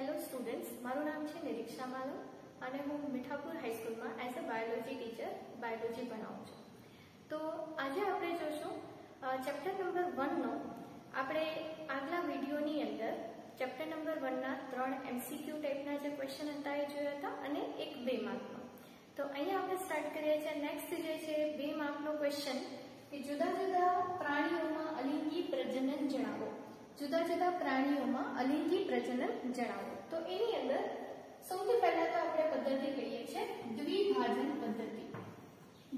Hello students મારું નામ છે નિરીક્ષા માલવ અને હું Mithapur હાઈસ્કૂલમાં as a biology teacher biology ભણાવું છું. તો આજે આપણે જોશું ચેપ્ટર નંબર વનનો આપણે આગલા વિડીયોની અંદર ચેપ્ટર નંબર વનના ત્રણ એમસીક્યુ ટાઈપના જે ક્વેશ્ચન હતા એ જોયા હતા અને એક બે માર્કનો તો અહીંયા આપણે સ્ટાર્ટ કરીએ છીએ. નેક્સ્ટ જે છે, બે માર્કનો ક્વેશ્ચન કે જુદા જુદા પ્રાણીઓમાં અલિંગી પ્રજનન જણાવો. જુદા જુદા પ્રાણીઓમાં અલિંગી પ્રજનન જણાવો. તો એની અંદર સૌથી પહેલા તો આપણે પદ્ધતિ કહીએ છીએ દ્વિભાજન પદ્ધતિ.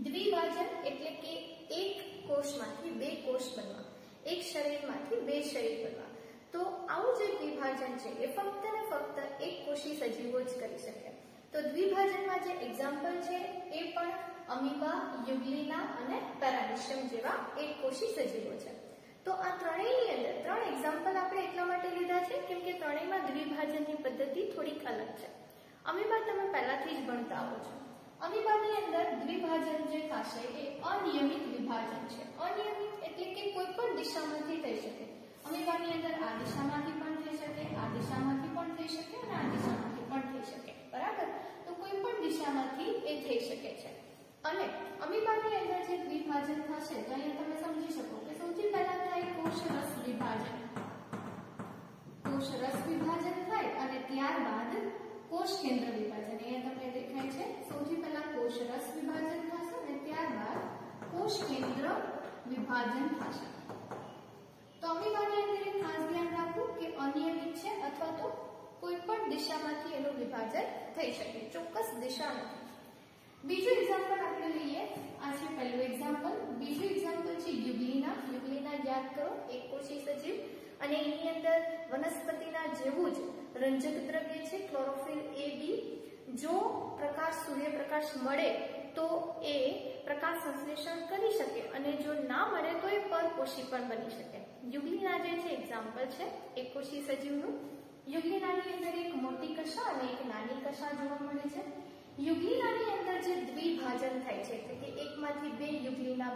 દ્વિભાજન એટલે કે એક કોષમાંથી બે કોષ બનવા, એક શરીરમાંથી બે શરીર બનવા. તો આવું જે દ્વિભાજન છે, એ ફક્ત ને ફક્ત એક કોષી સજીવો જ કરી શકે. તો દ્વિભાજનમાં જે એક્ઝામ્પલ છે, એ પણ અમીબા, યુગલીના અને પેરામિશિયમ જેવા એક કોષી સજીવો છે. તો આ ત્રણેયની અંદર ત્રણ એક્ઝામ્પલ આપણે એટલા માટે લીધા છે કેમ કે દ્વિભાજનની પદ્ધતિ થોડીક અલગ છે. અમીબા તમે પહેલાથી જ ભણતા આવો છો. અમીબાની અંદર દ્વિભાજન જે થશે એ અનિયમિત વિભાજન છે. અનિયમિત એટલે કે કોઈ પણ દિશામાંથી થઈ શકે. અમીબાની અંદર આ દિશામાંથી પણ થઈ શકે, આ દિશામાંથી પણ થઈ શકે અને આ દિશામાંથી પણ થઈ શકે. બરાબર? તો કોઈ પણ દિશામાંથી એ થઈ શકે છે. અને અમીબાની અંદર જે દ્વિભાજન થશે, તો અહીંયા તમે સમજી શકો કે સૌથી પહેલા થાય કોષરસ વિભાજન કોષ રસ વિભાજન થાય અને ત્યારબાદ કોષ કેન્દ્ર વિભાજન. અહીંયા તમને દેખાય છે. સૌથી પહેલા કોષ રસ વિભાજન થશે અને ત્યારબાદ કોષ કેન્દ્ર વિભાજન થશે. તો અમીબાની અંદર ખાસ ધ્યાન રાખવું કે અનિયમિત છે અથવા તો કોઈ પણ દિશામાંથી એનું વિભાજન થઈ શકે. ચોક્કસ દિશા નથી. બીજું એક્ઝામ્પલ આપણે લઈએ. આ છે પહેલું એક્ઝામ્પલ બીજું એક્ઝામ્પલ છે યુગલીના. યુગલીના યાદ કરો. એક કોષી સજીવ. અને એની અંદર વનસ્પતિના જેવું જ રંજક દ્રવ્ય છે ક્લોરોફિલ એ બી જો પ્રકાશ સૂર્યપ્રકાશ મળે તો એ પ્રકાશ સંશ્લેષણ કરી શકે અને જો ના મળે તો એ પરકોષી પણ બની શકે. યુગલીના જે છે એક્ઝામ્પલ છે એક કોષી સજીવનું. યુગલીનાની અંદર એક મોટી કશા અને એક નાની કશા જોવા મળે છે. યુગલીનાની અંદર જે દ્વિભાજન થાય છે, એટલે કે એકમાંથી બે યુગ્લિના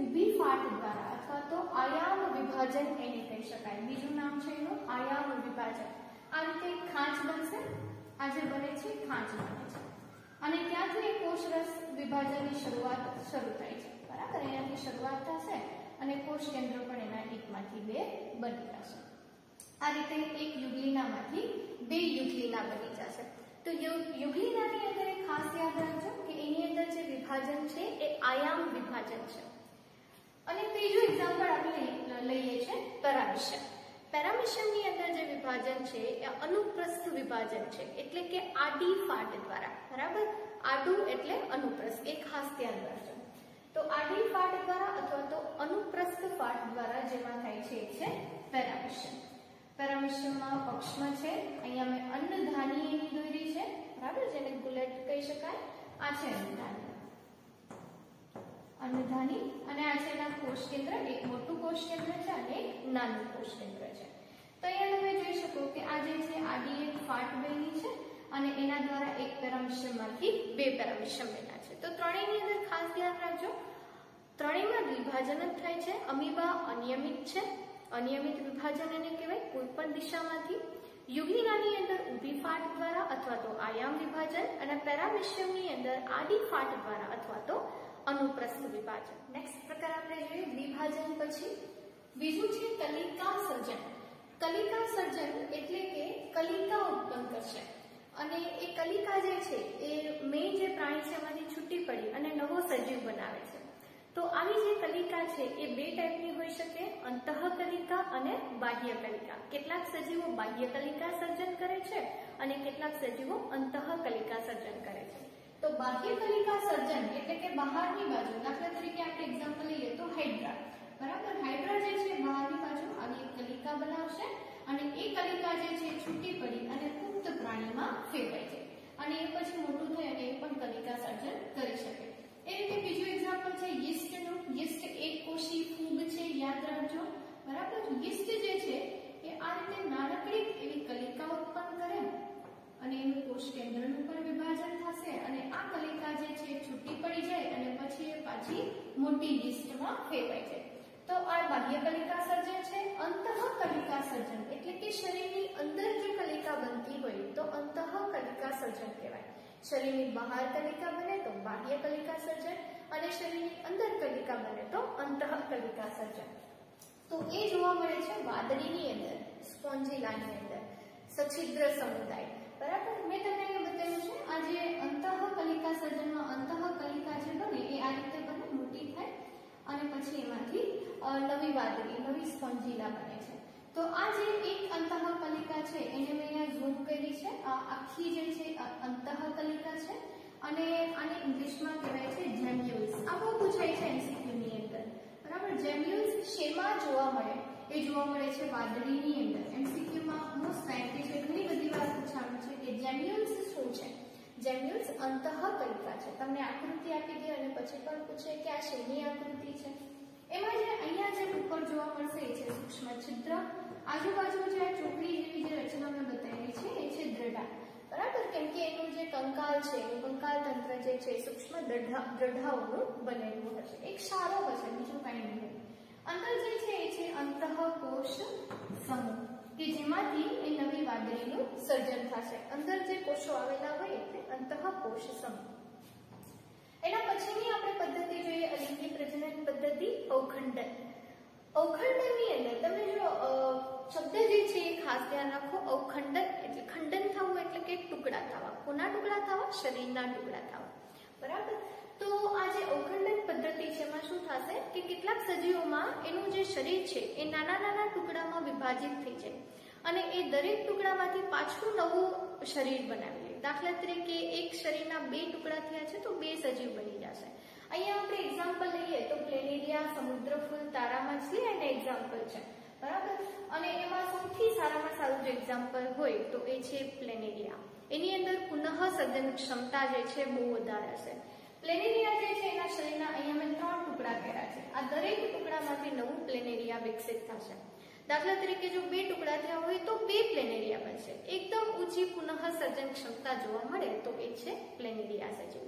ઊભી ફાટ દ્વારા અથવા તો આયામ વિભાજન એને કહી શકાય. બીજું નામ છે એનું આયામ વિભાજન આ રીતે ખાંચ બનશે. આ બને છે ખાંચ બને છે. અને ત્યાંથી કોષરસ વિભાજનની શરૂઆત શરૂ થાય છે. બરાબર? એનાથી શરૂઆત થશે અને કોષ કેન્દ્ર પણ એના એકમાંથી બે બની જશે. આ રીતે એક યુગલીનામાંથી બે યુગલીના બની જશે. તો યુગલીનાની અંદર એક ખાસ યાદ રાખજો કે એની અંદર જે વિભાજન છે એ આયામ વિભાજન છે. અને ત્રીજું એક્ઝામ્પલ આપણે લઈએ છીએ પેરામિશમ પેરામિશમની અંદર જે વિભાજન છે એ અનુપ્રસ્થ વિભાજન છે. એટલે કે આડી ફાટ દ્વારા. બરાબર? આડું એટલે અનુપ્રસ્થ. એ ખાસ ધ્યાન રાખજો. તો આડી ફાટ દ્વારા અથવા તો અનુપ્રસ્થ ફાટ દ્વારા જેમાં થાય છે એ છે પેરામિશન. પેરામિશિયમમાં પક્ષમાં છે. અહીંયા મેં અન્નધાની એની દોરી છે. બરાબર? જેને બુલેટ કહી શકાય. આ છે અન્નધાની. અન્નધાની અને આ છે એના કોષ કેન્દ્ર. એક મોટું કોષ છે અને એક નાનું કોષ છે. તો અહીંયા તમે જોઈ શકો કે આ જે છે આડી એક ફાટ બની છે અને એના દ્વારા એક પેરામિશિયમમાંથી બે પેરામિશિયમ બન્યા છે. તો ત્રણેયની અંદર ખાસ ધ્યાન રાખજો. ત્રણેયમાં વિભાજન જ થાય છે. અમીબા અનિયમિત છે. અનિયમિત વિભાજન એને કહેવાય કોઈ પણ દિશામાંથી. યુગ્નિનાની અંદર ઊભી ફાટ દ્વારા અથવા તો આયામ વિભાજન અને પેરામિશિયમની અંદર આડી ફાટ દ્વારા અથવા તો અનુપ્રસ્થ વિભાજન. નેક્સ્ટ પ્રકાર આપણે જોઈએ વિભાજન પછી બીજું છે કલિકા સર્જન. કલિકા સર્જન એટલે કે કલિકા ઉત્પન્ન કરશે. અને એ કલિકા જે છે, એ મેઇન જે પ્રાણી છે, એમાંથી છૂટી પડી અને નવો સજીવ બનાવે છે. તો આવી જે કલિકા છે, એ બે ટાઈપની હોઈ શકે અંતઃ કલિકા અને બાહ્ય કલિકા કેટલાક સજીવો બાહ્ય કલિકા સર્જન કરે છે અને કેટલાક સજીવો અંતઃ કલિકા સર્જન કરે છે. તો બાહ્ય કલિકા સર્જન એટલે કે બહારની બાજુ, દાખલા તરીકે આપણે એક્ઝામ્પલ લઈએ તો હાઇડ્રા બરાબર? હાઇડ્રા જે છે બહારની બાજુ આવી કલિકા બનાવશે અને એ કલિકા જે છે છૂટી પડી અને પુખ્ત પ્રાણીમાં ફેરવાય છે અને એ પછી મોટું થઈ અને એ પણ કલિકા સર્જન કરી શકે. એ રીતે બીજું એક્ઝામ્પલ છે યીસ્ટનું. યીસ્ટ એક કોષી ફૂગ છે, યાદ રાખજો. બરાબર? યીસ્ટ જે છે એ આ રીતે નાનકડી એવી કલિકા ઉત્પન્ન કરે અને એનું કોષ કેન્દ્રનું પણ વિભાજન થશે અને આ કલિકા જે છે છૂટી પડી જાય અને પછી એ પાછી મોટી યીસ્ટમાં ફેરવાય છે. તો આ બાહ્ય કલિકા સર્જન છે, અંતઃ કલિકા સર્જન. એટલે કે શરીરની અંદર તો અંતઃકલિકા સર્જન કહેવાય. શરીરની બહાર કલિકા બને તો બાહ્ય કલિકા સર્જન અને શરીરની અંદર કલિકા બને તો અંતઃકલિકા સર્જન. તો એ જોવા મળે છે વાદળીની અંદર, સ્પોન્જિલાની અંદર, સછિદ્ર સમુદાય. બરાબર? મેં તમને અહીંયા બતાવ્યું છે, આ જે અંતઃકલિકા સર્જનમાં અંતઃકલિકા જે બને, એ આ રીતે બને, મોટી થાય અને પછી એમાંથી નવી વાદળી નવી સ્પોન્જિલા બને છે. તો આ જે એક અંતઃકલિકા છે, એને મેં અહીંયા ઝૂમ કરી છે. આ આખી જે છે અંતઃકલિકા છે. અને આને ઇંગ્લિશમાં કહેવાય છે જેમ્યુલ્સ આ બહુ પૂછાય છે MCQ અંદર. બરાબર? જેમ્યુલ્સ શેમાં જોવા મળે? એ જોવા મળે છે વાદળીની અંદર. MCQ માં મોસ્ટ લાઇકલી છે ઘણી બધી વાર પૂછાયું છે કે જેમ્યુલ્સ શું છે જેમ્યુલ્સ અંતઃકલિકા છે તમને આકૃતિ આપી દે અને પછી પણ પૂછે કે આ શેની આકૃતિ છે? એમાં જે અહીંયા જે ઉપર જોવા મળશે એ છે સૂક્ષ્મ છિદ્ર. આજુબાજુ જે આ ચોકડી જેવી જે રચના મેં બતાવી છે એ છે દ્રઢા. બરાબર? કેમ કે એનું જે કંકાલ છે, એનું કંકાલ તંત્ર જે છે સૂક્ષ્મ દ્રઢા, દ્રઢાઓનું બનેલું હશે. એક સારો હશે, બીજું કાંઈ નહીં. અંદર જે છે એ છે અંતઃકોષ સમૂહ, કે જેમાંથી એ નવી વાદળીનું સર્જન થશે. અંદર જે કોષો આવેલા હોય એટલે અંતઃકોષ સમૂહ એના પછીની આપણે પદ્ધતિ જોઈએ અલિંગી પ્રજનન પદ્ધતિ અવખંડન અવખંડનની અંદર તમે જો શબ્દ જે છે એ ખાસ ધ્યાન રાખો અવખંડન એટલે ખંડન થવું એટલે કે ટુકડા થવા. કોના ટુકડા થવા? શરીરના ટુકડા થવા. બરાબર? તો આ જે અવખંડન પદ્ધતિ છે એમાં શું થશે? કે કેટલાક સજીવોમાં એનું જે શરીર છે એ નાના નાના ટુકડામાં વિભાજિત થઈ જાય. અને એ દરેક ટુકડામાંથી પાછું નવું શરીર બનાવી દાખલા તરીકે એક શરીરના બે ટુકડા થયા છે તો બે સજીવ બની જશે. અહીંયા આપણે એક્ઝામ્પલ લઈએ તો પ્લેનેરિયા સમુદ્ર ફૂલ, તારા માછલી અને એક્ઝામ્પલ છે. બરાબર? અને એમાં સૌથી સારામાં સારું જે એક્ઝામ્પલ હોય તો એ છે પ્લેનેરિયા એની અંદર પુનઃ સર્જન ક્ષમતા જે છે બહુ વધારે છે. પ્લેનેરિયા જે છે એના શરીરના અહીંયા મેં ત્રણ ટુકડા કર્યા છે. આ દરેક ટુકડામાંથી નવું પ્લેનેરિયા વિકસિત થશે. દાખલા તરીકે જો બે ટુકડા થયા હોય તો બે પ્લેનેરિયા બનશે. એકદમ ઊંચી પુનઃ સર્જન ક્ષમતા જોવા મળે તો એ છે પ્લેનેરિયા સજીવ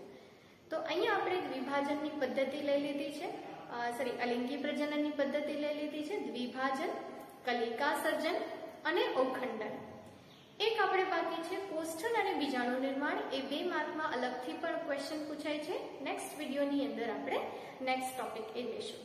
તો અહીંયા આપણે દ્વિભાજનની પદ્ધતિ લઈ લીધી છે. સોરી અલિંગી પ્રજનનની પદ્ધતિ લઈ લીધી છે. દ્વિભાજન, કલિકા સર્જન અને ઓખંડન. એક આપણે બાકી છે કોષ્ઠન અને બીજાણુ નિર્માણ. એ બે માર્કમાં અલગથી પણ ક્વેશ્ચન પૂછાય છે. નેક્સ્ટ વિડીયોની અંદર આપણે નેક્સ્ટ ટોપિક એ લઈશું